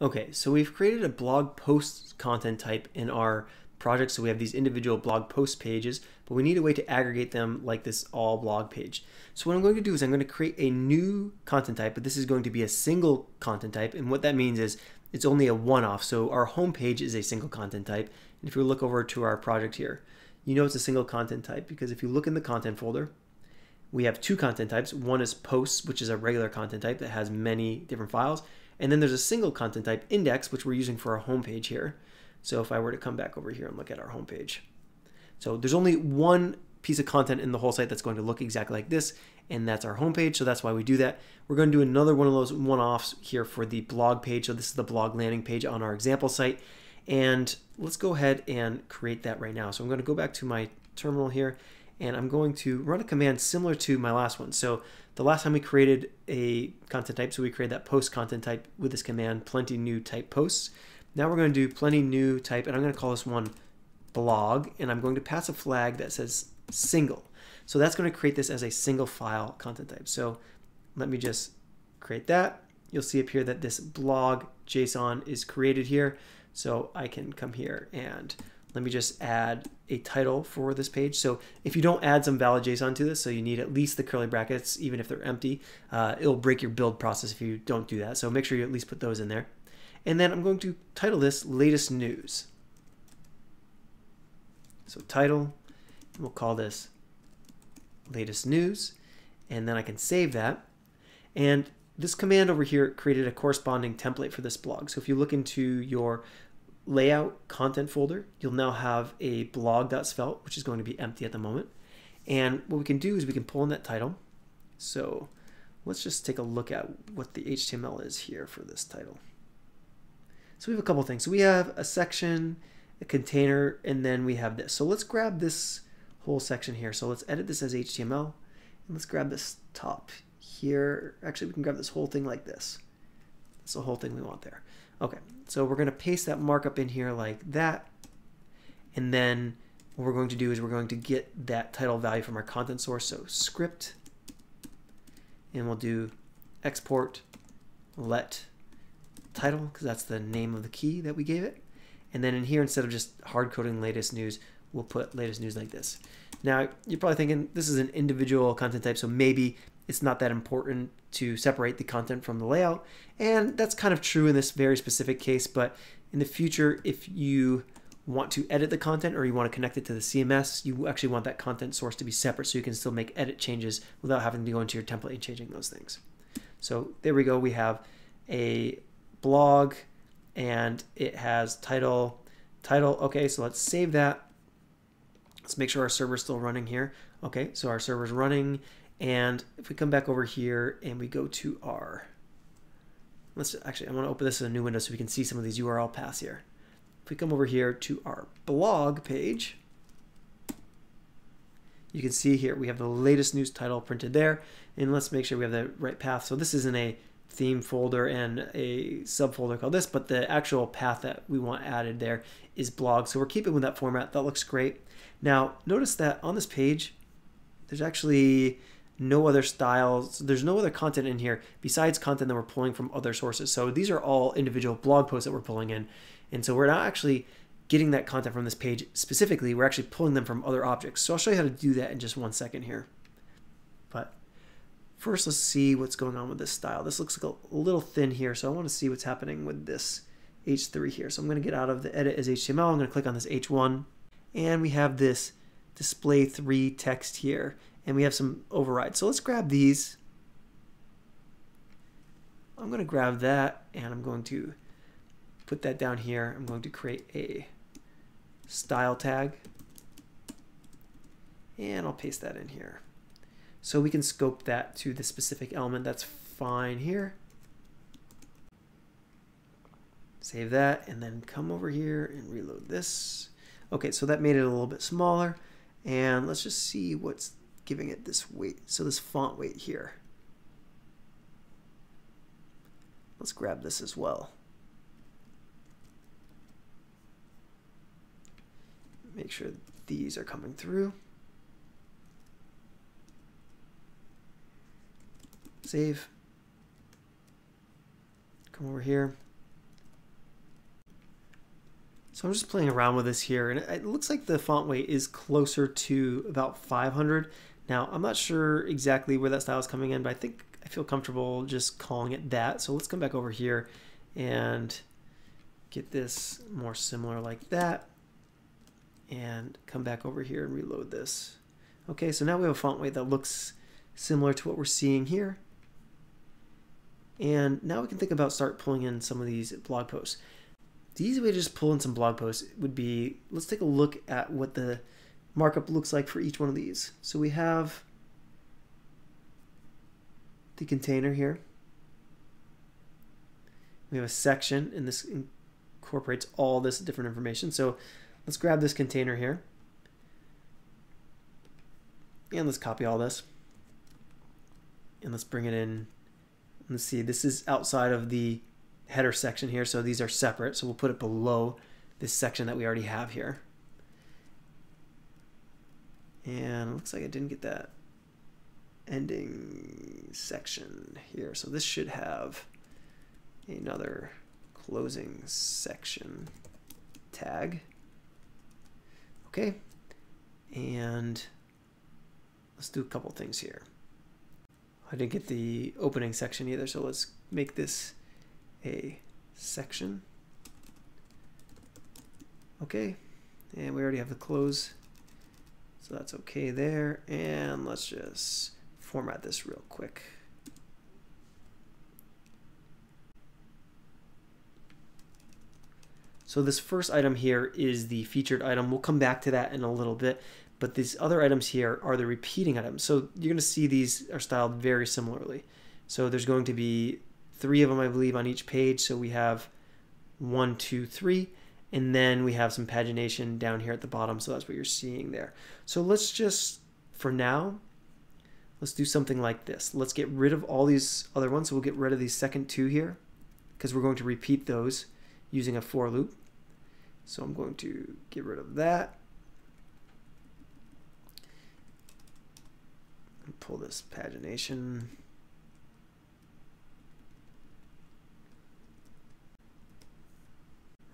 Okay, so we've created a blog post content type in our project. So we have these individual blog post pages, but we need a way to aggregate them like this all blog page. So what I'm going to do is I'm going to create a new content type, but this is going to be a single content type. And what that means is it's only a one-off. So our home page is a single content type. And if you look over to our project here, you know it's a single content type because if you look in the content folder, we have two content types. One is posts, which is a regular content type that has many different files. And then there's a single content type index, which we're using for our homepage here. So if I were to come back over here and look at our homepage. So there's only one piece of content in the whole site that's going to look exactly like this, and that's our homepage. So that's why we do that. We're going to do another one of those one-offs here for the blog page. So this is the blog landing page on our example site. And let's go ahead and create that right now. So I'm going to go back to my terminal here and I'm going to run a command similar to my last one. So the last time we created a content type, so we created that post content type with this command, plenti new type posts. Now we're going to do plenti new type, and I'm going to call this one blog, and I'm going to pass a flag that says single. So that's going to create this as a single file content type. So let me just create that. You'll see up here that this blog JSON is created here. So I can come here and let me just add a title for this page. So if you don't add some valid JSON to this, so you need at least the curly brackets, even if they're empty, uh, it'll break your build process if you don't do that. So make sure you at least put those in there. And then I'm going to title this latest news. So title, we'll call this latest news. And then I can save that. And this command over here created a corresponding template for this blog. So if you look into your layout content folder, you'll now have a blog.svelte, which is going to be empty at the moment. And what we can do is we can pull in that title. So let's just take a look at what the HTML is here for this title. So we have a couple things. So we have a section, a container, and then we have this. So let's grab this whole section here. So let's edit this as HTML. And let's grab this top here. Actually, we can grab this whole thing like this. That's the whole thing we want there. Okay, so we're going to paste that markup in here like that. And then what we're going to do is we're going to get that title value from our content source. So script, and we'll do export let title, because that's the name of the key that we gave it. And then in here, instead of just hard coding latest news, we'll put latest news like this. Now, you're probably thinking this is an individual content type, so maybe it's not that important to separate the content from the layout. And that's kind of true in this very specific case, but in the future, if you want to edit the content or you want to connect it to the CMS, you actually want that content source to be separate so you can still make edit changes without having to go into your template and changing those things. So there we go. We have a blog and it has title, title. Okay, so let's save that. Let's make sure our server's still running here. Okay, so our server's running and if we come back over here and we go to our, let's actually, I want to open this in a new window so we can see some of these URL paths here. If we come over here to our blog page, you can see here we have the latest news title printed there. And let's make sure we have the right path. So this is in a theme folder and a subfolder called this, but the actual path that we want added there is blog. So we're keeping with that format. That looks great. Now, notice that on this page, there's actually no other styles. There's no other content in here besides content that we're pulling from other sources. So these are all individual blog posts that we're pulling in. And so we're not actually getting that content from this page specifically. We're actually pulling them from other objects. So I'll show you how to do that in just one second here. But first, let's see what's going on with this style. This looks like a little thin here. So I want to see what's happening with this H3 here. So I'm going to get out of the edit as HTML. I'm going to click on this H1 and we have this display 3 text here and we have some overrides. So let's grab these. I'm going to grab that and I'm going to put that down here. I'm going to create a style tag and I'll paste that in here. So we can scope that to the specific element. That's fine here. Save that and then come over here and reload this. Okay, so that made it a little bit smaller. And let's just see what's giving it this weight. So this font weight here. Let's grab this as well. Make sure these are coming through. Save. Come over here. So I'm just playing around with this here, and it looks like the font weight is closer to about 500. Now, I'm not sure exactly where that style is coming in, but I think I feel comfortable just calling it that. So let's come back over here and get this more similar like that. And come back over here and reload this. Okay, so now we have a font weight that looks similar to what we're seeing here. And now we can think about start pulling in some of these blog posts. The easy way to just pull in some blog posts would be, let's take a look at what the markup looks like for each one of these. So we have the container here. We have a section, and this incorporates all this different information. So let's grab this container here. And let's copy all this. And let's bring it in. Let's see, this is outside of the header section here, so these are separate. So we'll put it below this section that we already have here. And it looks like I didn't get that ending section here. So this should have another closing section tag. Okay, and let's do a couple things here. I didn't get the opening section either, so let's make this a section. Okay, and we already have the close, so that's okay there. And let's just format this real quick. So this first item here is the featured item. We'll come back to that in a little bit, but these other items here are the repeating items. So you're going to see these are styled very similarly. So there's going to be three of them, I believe, on each page. So we have one, two, three, and then we have some pagination down here at the bottom. So that's what you're seeing there. So let's just, for now, let's do something like this. Let's get rid of all these other ones. So we'll get rid of these second two here because we're going to repeat those using a for loop. So I'm going to get rid of that. Pull this pagination.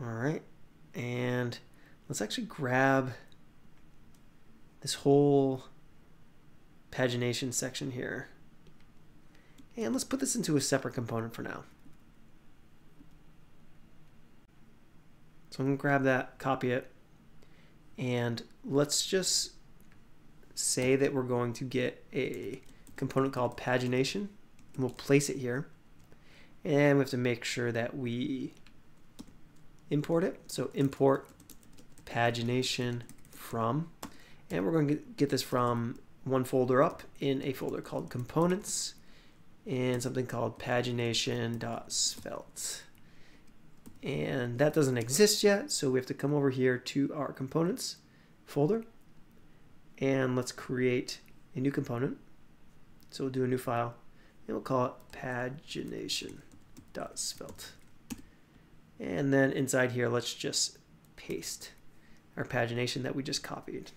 All right, and let's actually grab this whole pagination section here. And let's put this into a separate component for now. So I'm to grab that, copy it, and let's just say that we're going to get a component called pagination, and we'll place it here. And we have to make sure that we import it. So import pagination from, and we're going to get this from one folder up in a folder called components and something called pagination.svelte and that doesn't exist yet so we have to come over here to our components folder. And let's create a new component. So we'll do a new file and we'll call it pagination.svelte and then inside here let's just paste our pagination that we just copied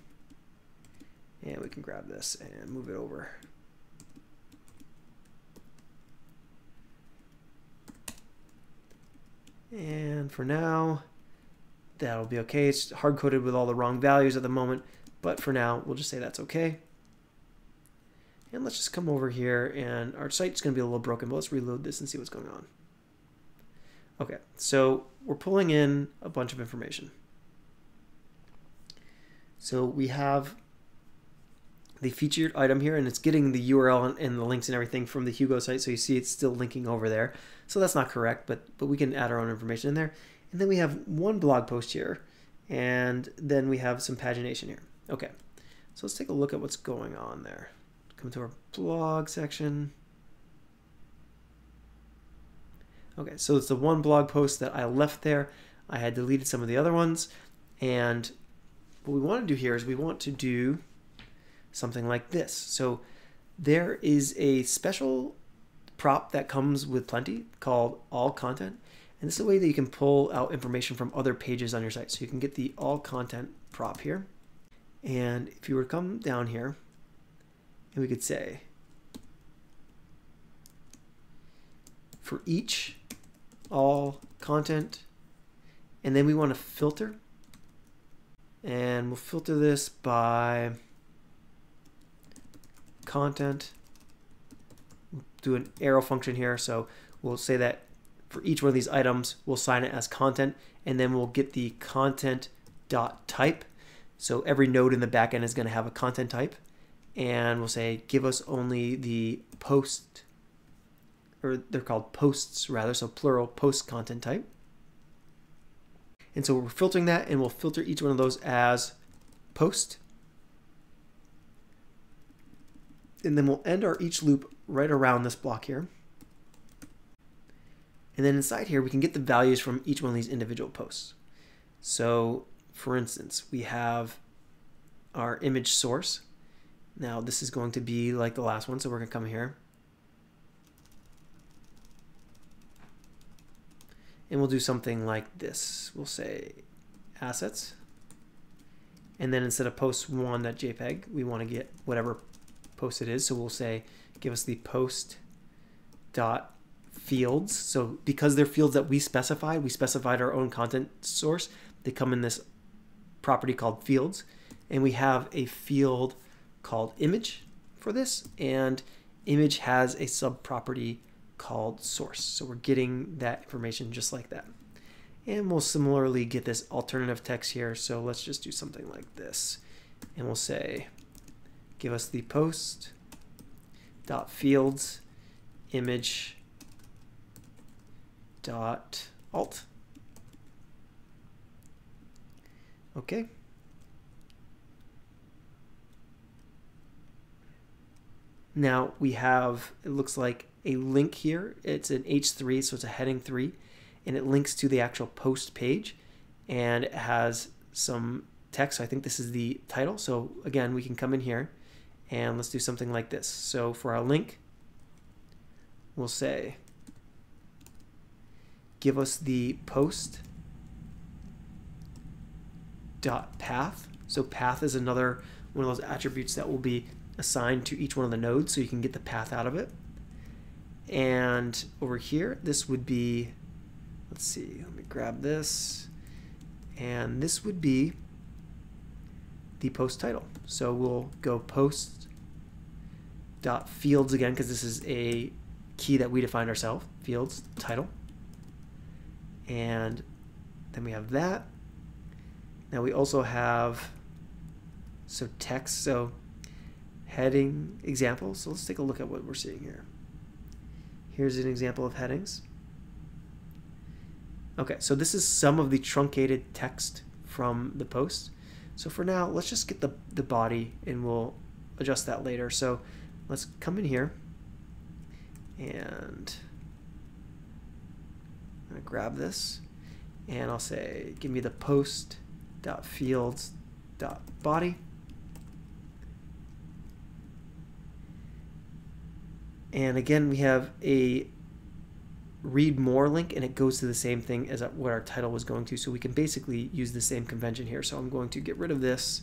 and we can grab this and move it over And for now, that'll be okay. It's hard-coded with all the wrong values at the moment, but for now, we'll just say that's okay. And let's just come over here, and our site's going to be a little broken, but let's reload this and see what's going on. Okay, so we're pulling in a bunch of information. So we have the featured item here, and it's getting the URL and, the links and everything from the Hugo site. So you see it's still linking over there. So that's not correct, but but we can add our own information in there. And then we have one blog post here, and then we have some pagination here. Okay, so let's take a look at what's going on there. Come to our blog section. Okay, so it's the one blog post that I left there. I had deleted some of the other ones, and what we want to do here is we want to do something like this. So there is a special prop that comes with Plenti called allContent. And this is a way that you can pull out information from other pages on your site. So you can get the allContent prop here. And if you were to come down here, and we could say, for each all content And then we want to filter. And we'll filter this by content. Do an arrow function here. So we'll say that for each one of these items, we'll sign it as content, and then we'll get the content dot type. So every node in the backend is going to have a content type, and we'll say give us only the post, or they're called posts rather, so plural post content type. And so we're filtering that, and we'll filter each one of those as post. And then we'll end our each loop right around this block here. And then inside here, we can get the values from each one of these individual posts. So for instance, we have our image source. Now this is going to be like the last one, so we're gonna come here. And we'll do something like this. We'll say assets. And then instead of post1.jpg, we want to get whatever post it is. So we'll say, give us the post dot fields. So because they're fields that we specified, we specified our own content source, they come in this property called fields. And we have a field called image for this. And image has a sub property called source. So we're getting that information just like that. And we'll similarly get this alternative text here. So let's just do something like this. And we'll say, give us the post dot fields image dot alt. Okay. Now we have, it looks like a link here. It's an H3, so it's a heading 3, and it links to the actual post page, and it has some text. So I think this is the title. So again, we can come in here, and let's do something like this. So for our link, we'll say, give us the post dot path. So path is another one of those attributes that will be assigned to each one of the nodes so you can get the path out of it. And over here, this would be, let's see, let me grab this. And this would be the post title. So we'll go post dot fields again because this is a key that we defined ourselves, fields title. And then we have that. Now we also have so text, so heading example. So let's take a look at what we're seeing here. Here's an example of headings. Okay, so this is some of the truncated text from the post. So for now, let's just get the, the body and we'll adjust that later. So let's come in here and I'm gonna grab this and I'll say, give me the post dot fields dot body. And again, we have a read more link and it goes to the same thing as what our title was going to. So we can basically use the same convention here. So I'm going to get rid of this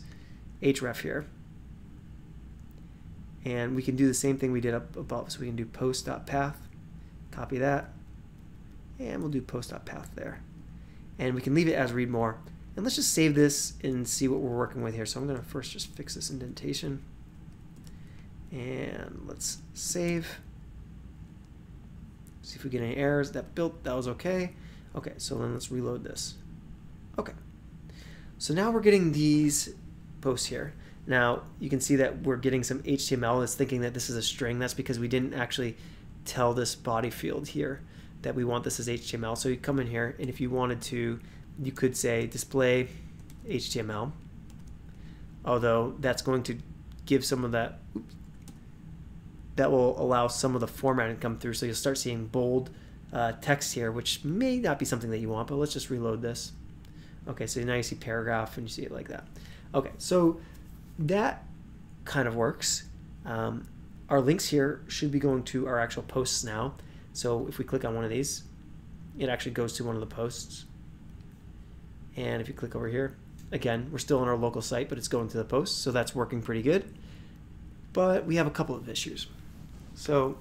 href here. And we can do the same thing we did up above. So we can do post.path, copy that, and we'll do post.path there. And we can leave it as read more. And let's just save this and see what we're working with here. So I'm going to first just fix this indentation. And let's save. See if we get any errors. That built, that was okay. Okay, so then let's reload this. Okay. So now we're getting these posts here. Now you can see that we're getting some HTML that's thinking that this is a string. That's because we didn't actually tell this body field here that we want this as HTML. So you come in here and if you wanted to, you could say display HTML. Although that's going to give some of that, oops, that will allow some of the formatting to come through. So you'll start seeing bold uh, text here, which may not be something that you want, but let's just reload this. Okay, so now you see paragraph and you see it like that. Okay, so that kind of works. Um, our links here should be going to our actual posts now. So if we click on one of these, it actually goes to one of the posts. And if you click over here, again, we're still on our local site, but it's going to the post, so that's working pretty good. But we have a couple of issues. So